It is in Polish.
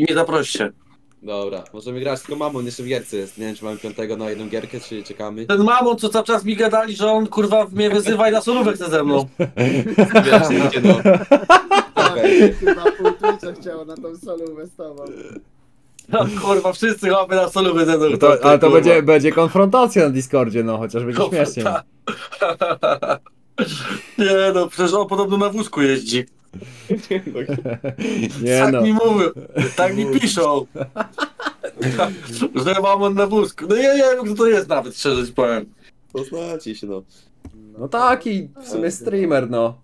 i mnie zaproście. Dobra, możemy grać, tylko mamon jeszcze w gierce jest. Nie wiem, czy mamy piątego na jedną gierkę, czy czekamy. Ten mamon, co cały czas mi gadali, że on kurwa mnie wyzywa i na solówek chce ze mną. Wiesz, idzie, no. Okej. Chyba pół Twitcha chciał na tą solówę z tobą. No, kurwa, wszyscy chłopy na solówek ze mną. No to, ale to kurwa. będzie, będzie konfrontacja na Discordzie, no chociaż będzie Kurwa, śmiesznie. ta- Nie no, przecież on podobno na wózku jeździ. Nie tak no. mi mówią, tak mi piszą. że mam on na wózku. No ja nie wiem, kto to jest nawet, szczerze ci powiem. Poznacie się, no. No taki w sumie streamer, no.